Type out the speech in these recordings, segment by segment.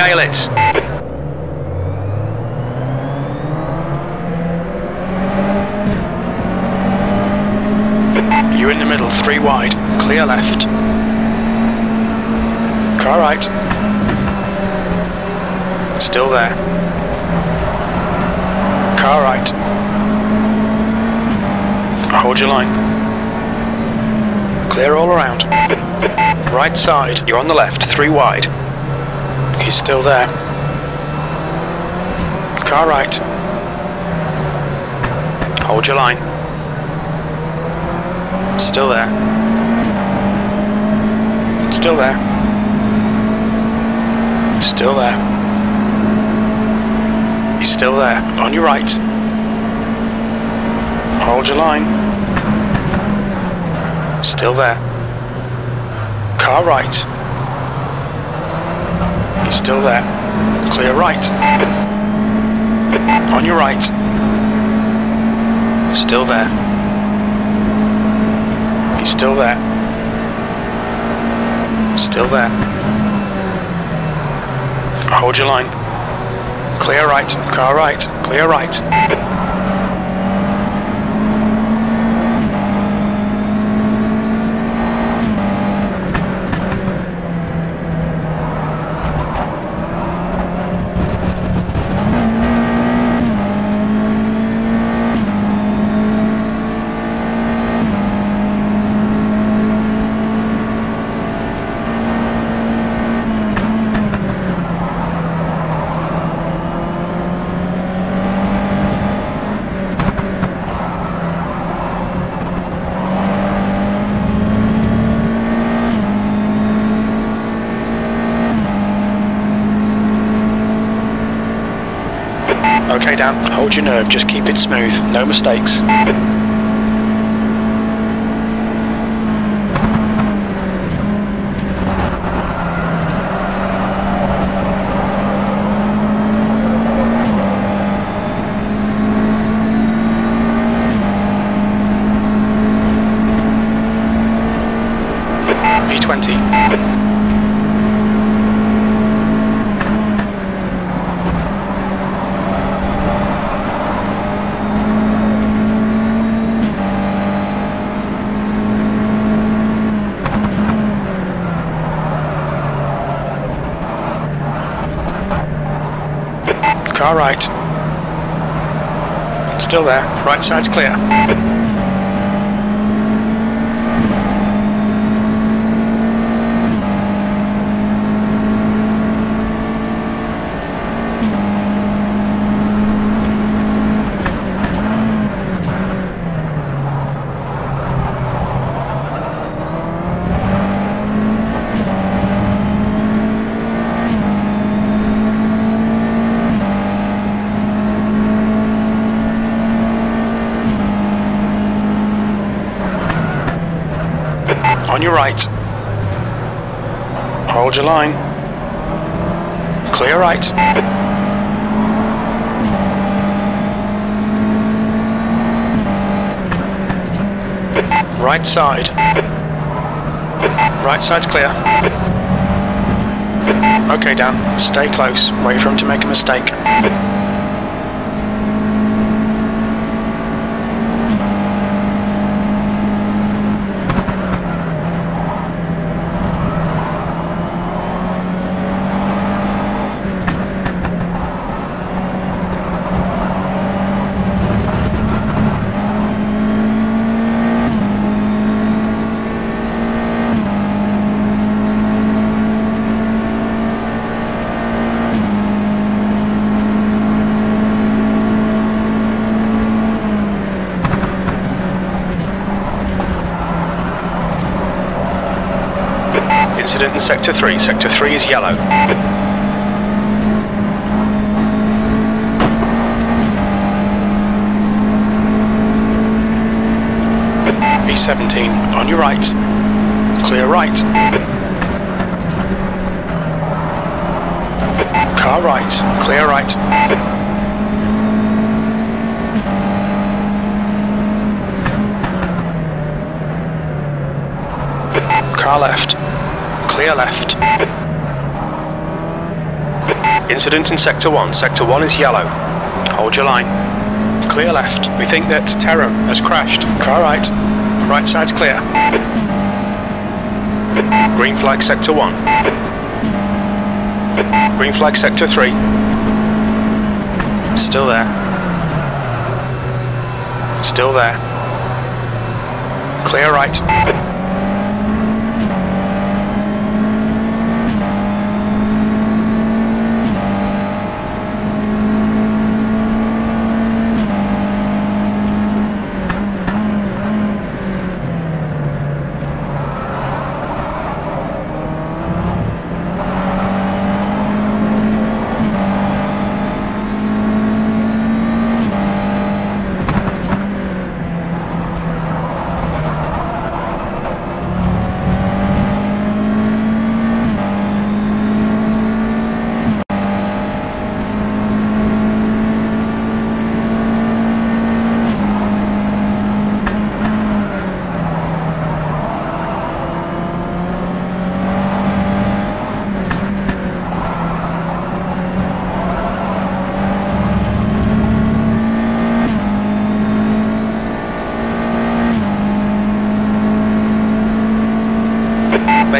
Nail it. You in the middle, three wide, clear left. Car right. Still there. Car right. Hold your line. Clear all around. Right side, you're on the left, three wide. He's still there. Car right. Hold your line. Still there. Still there. Still there. He's still there. On your right. Hold your line. Still there. Car right. Still there. Clear right. On your right. Still there. He's still there. Still there. Hold your line. Clear right. Car right. Clear right. Dan, hold your nerve, just keep it smooth, no mistakes. Car right. Still there. Right side's clear. Right. Hold your line. Clear right. Right side. Right side's clear. Okay, Dan. Stay close. Wait for him to make a mistake. Incident in Sector 3. Sector 3 is yellow. B17, on your right. Clear right. Car right. Clear right. Car left. Clear left. Incident in Sector 1. Sector 1 is yellow. Hold your line. Clear left. We think that Terram has crashed. Car right. Right side's clear. Green flag Sector 1. Green flag Sector 3. Still there. Still there. Clear right.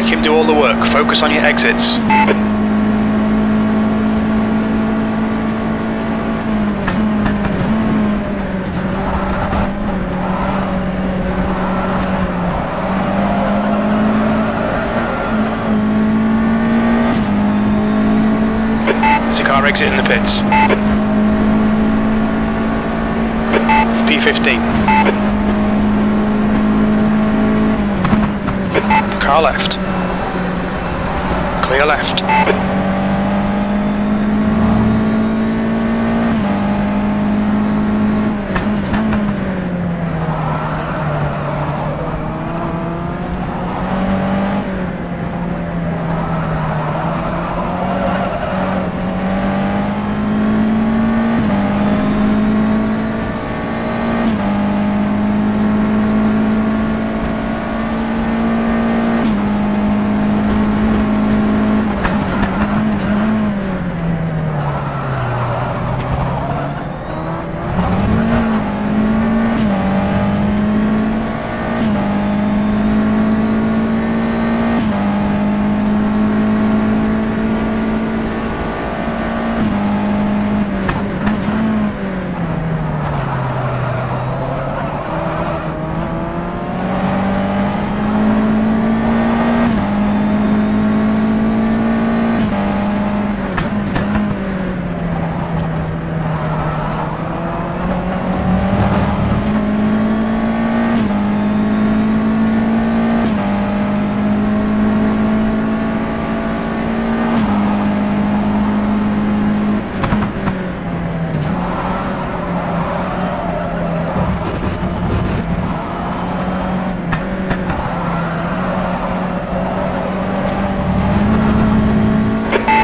Make him do all the work. Focus on your exits. There's a car exit in the pits. P15. Car left. Clear left.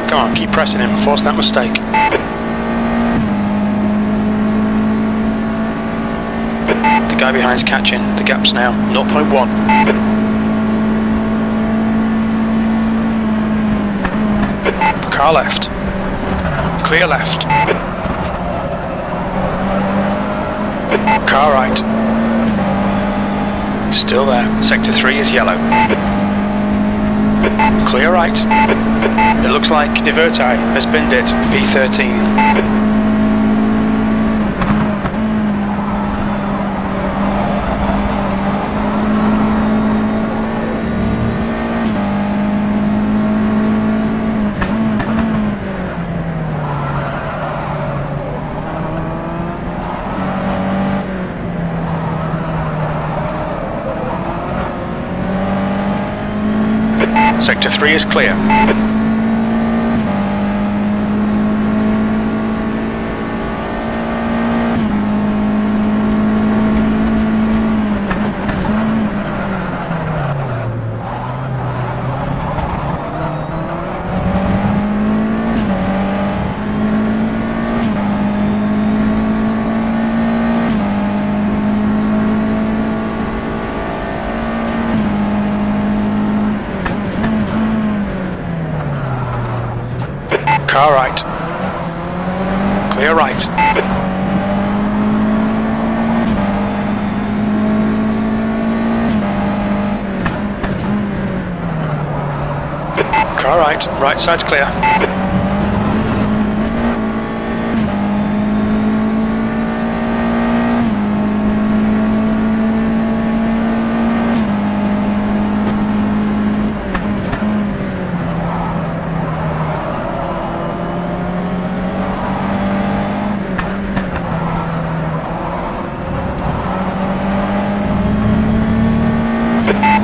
Come on, keep pressing him. Force that mistake. The guy behind's catching. The gap's now 0.1. Car left. Clear left. Car right. Still there. Sector 3 is yellow. Clear right. It looks like Diverti has binned it. P13. Sector 3 is clear. Car right. Clear right. Car right, side's clear.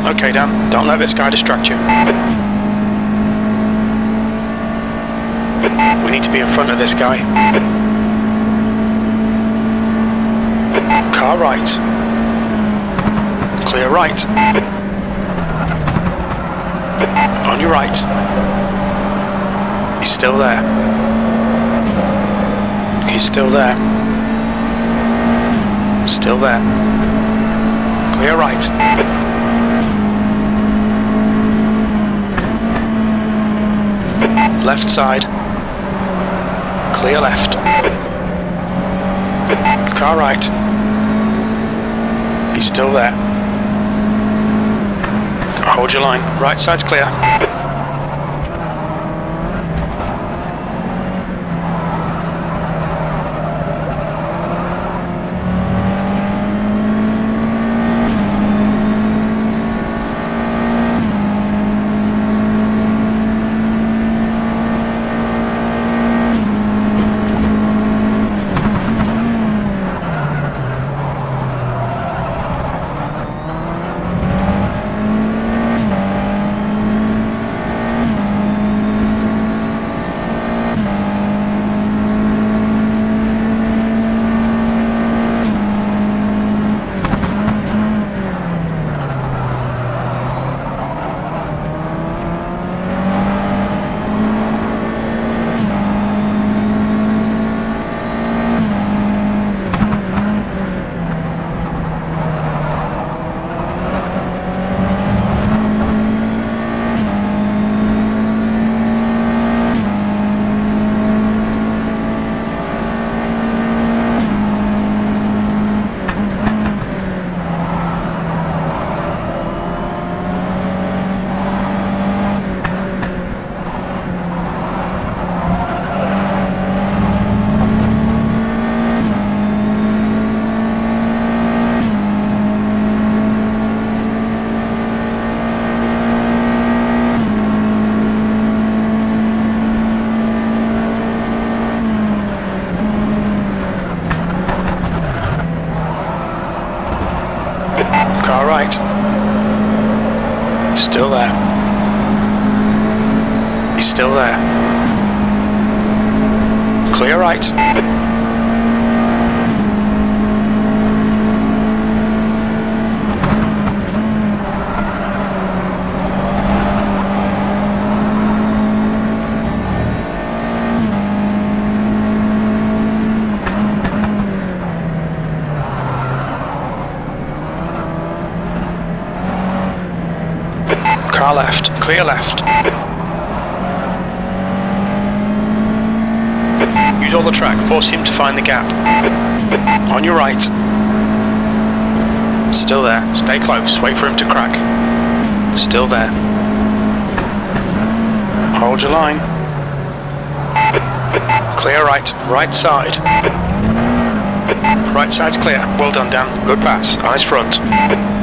Okay, Dan, don't let this guy distract you. We need to be in front of this guy. Car right. Clear right. On your right. He's still there. He's still there. Still there. Clear right. Left side. Clear left. Car right. He's still there. Hold your line. Right side's clear. Car left. Clear left. Use all the track. Force him to find the gap. On your right. Still there. Stay close. Wait for him to crack. Still there. Hold your line. Clear right. Right side. Right side's clear. Well done, Dan. Good pass. Eyes front.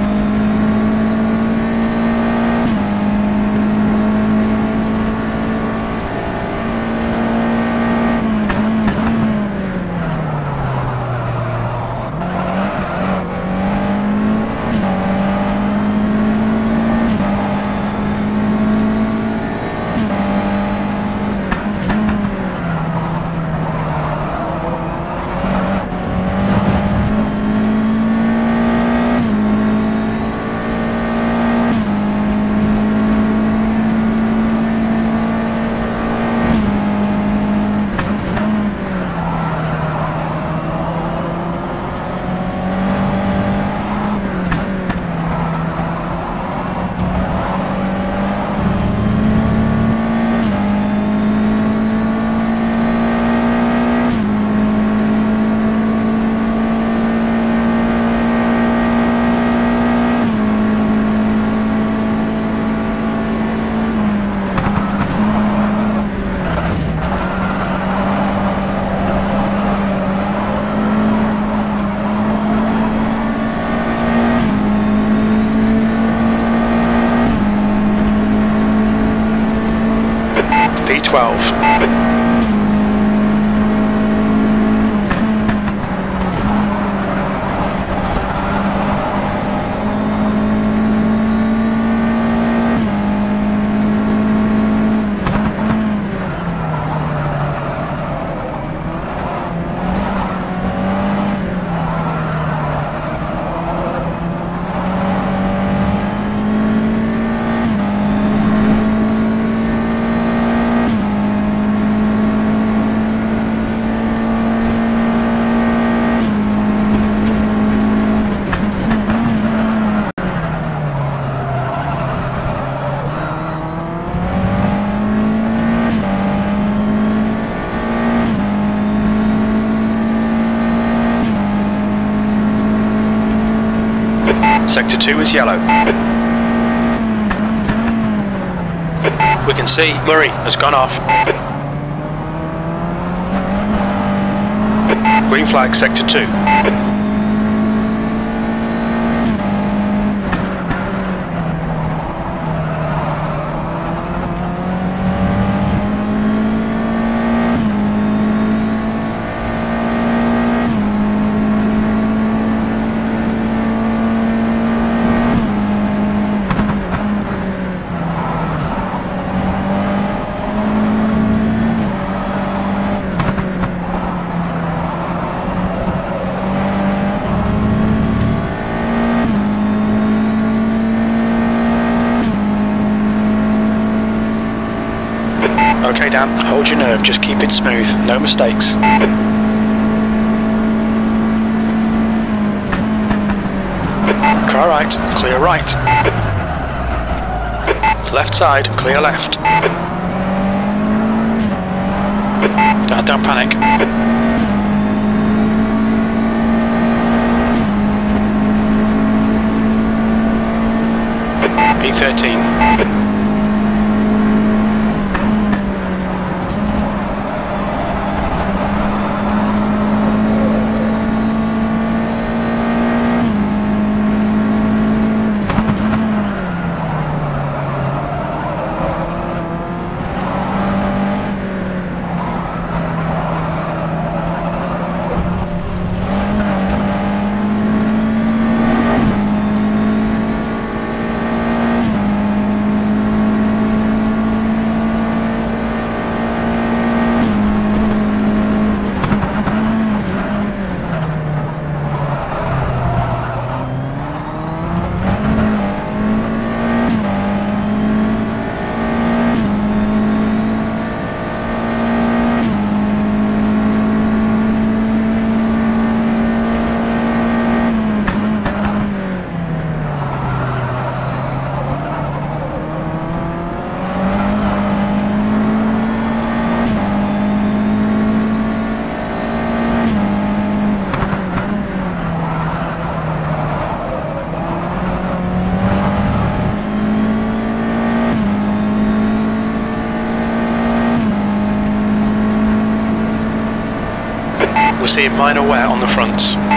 Sector 2 is yellow. We can see Murray has gone off. Green flag, Sector 2. Okay, Dan, nerve, just keep it smooth, no mistakes. Car right, clear right. Left side, clear left. Uh, don't panic. P13. Seeing minor wear on the fronts.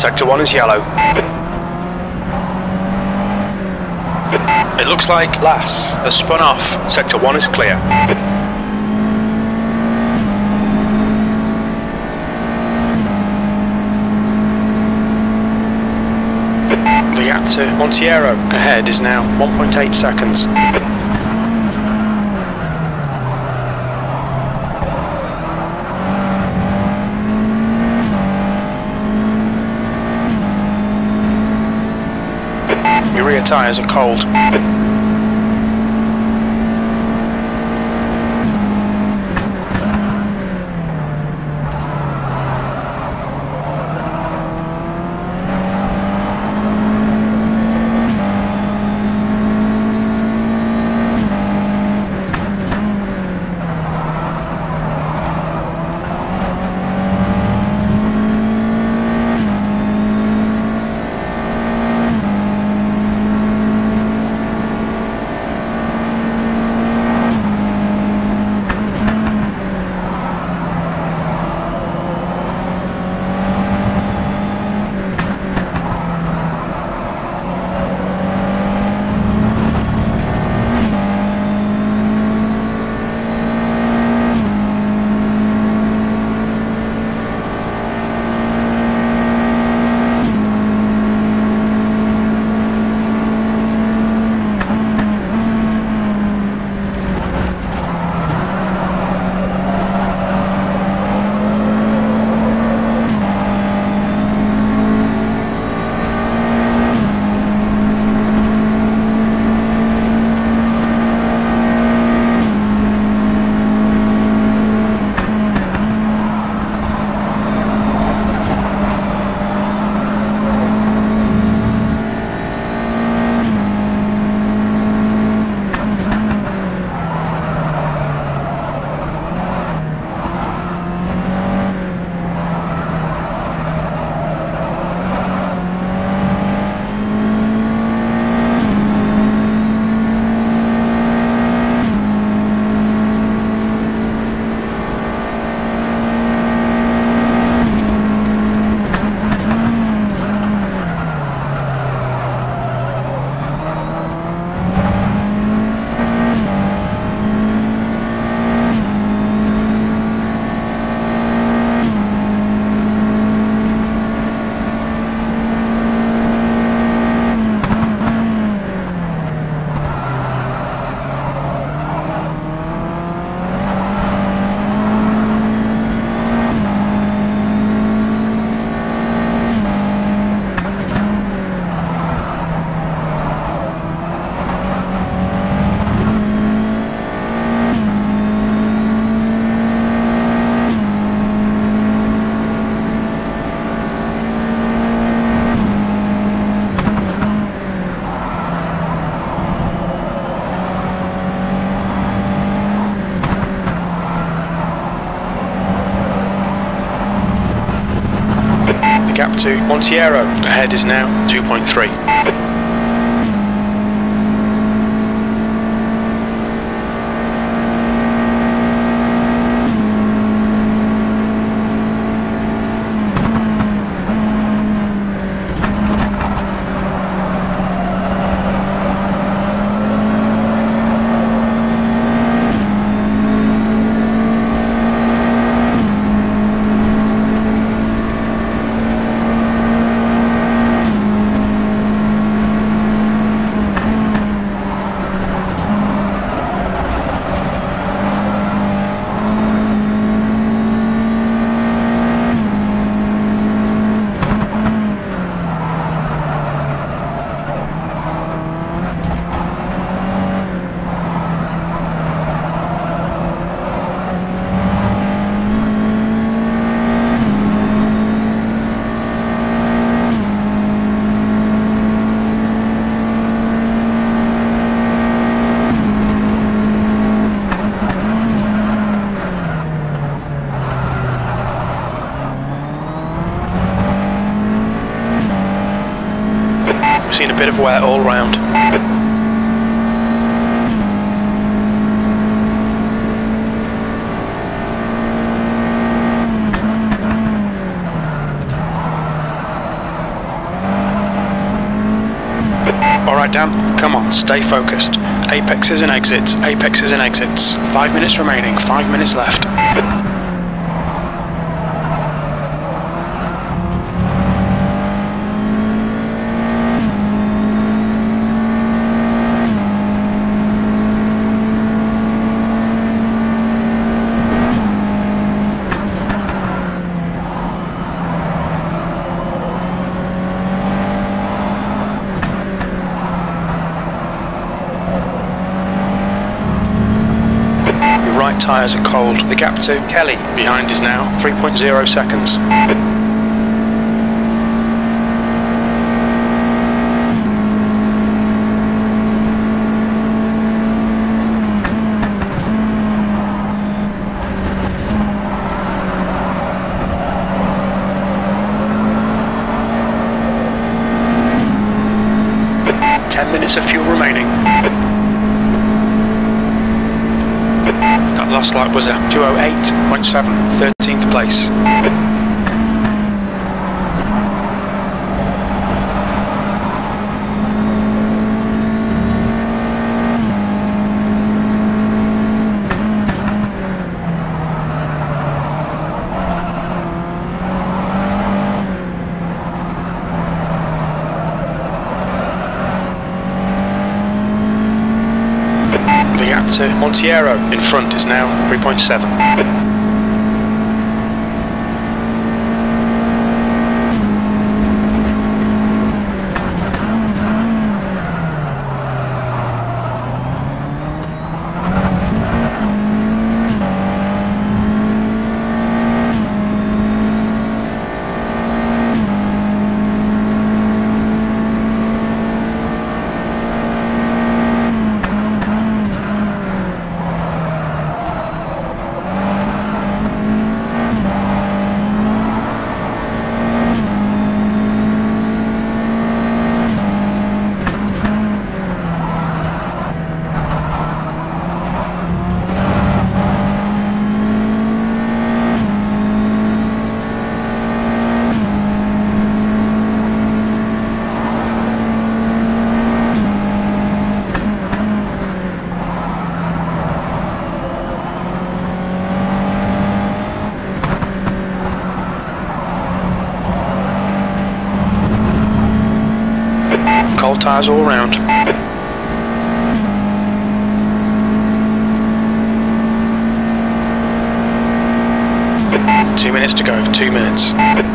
Sector 1 is yellow. It looks like Lass has spun off. Sector 1 is clear. The gap to Monteiro ahead is now 1.8 seconds. Rear tyres are cold. Gap to Monteiro. Ahead is now 2.3. All round. Alright Dan, come on, stay focused. Apexes and exits, apexes and exits. Five minutes remaining, five minutes left. Tyres are cold. The gap to Kelly behind is now 3.0 seconds. Ten minutes of fuel remaining. That last lap was a 208.7, 13th place. The gap to Monteiro in front is now 3.7. Tyres all round. Two minutes to go, two minutes.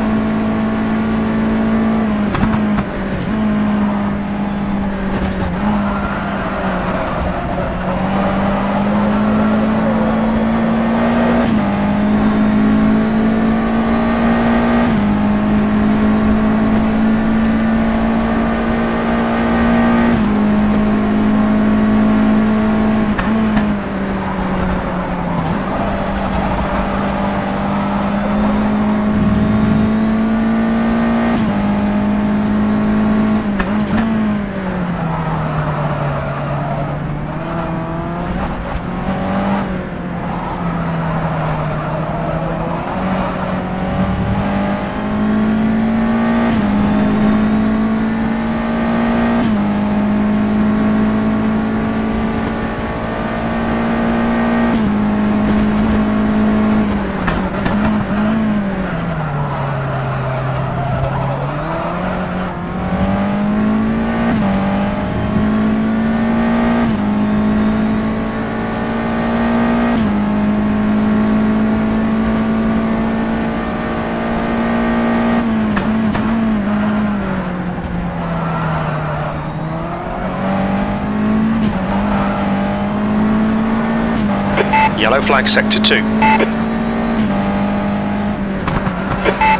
Yellow flag sector 2.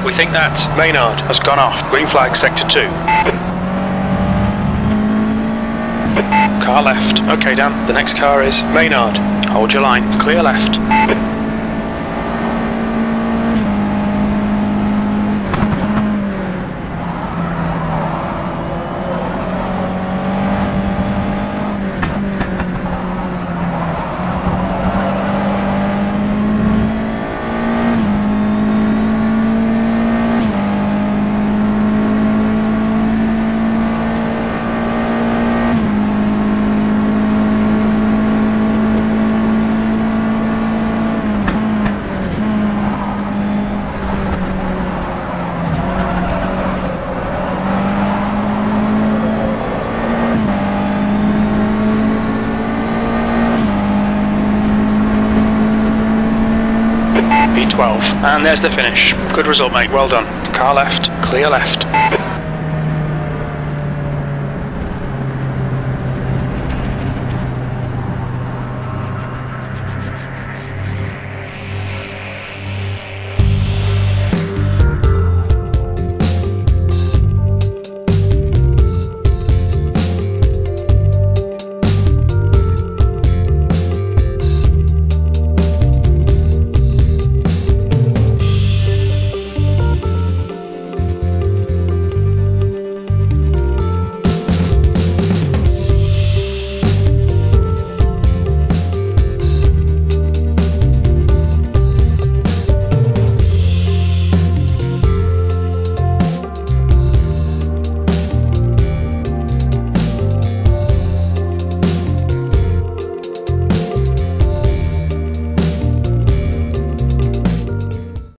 We think that Maynard has gone off. Green flag sector 2. Car left. Okay, Dan. The next car is Maynard. Hold your line. Clear left. B12. And there's the finish. Good result, mate. Well done. Car left. Clear left.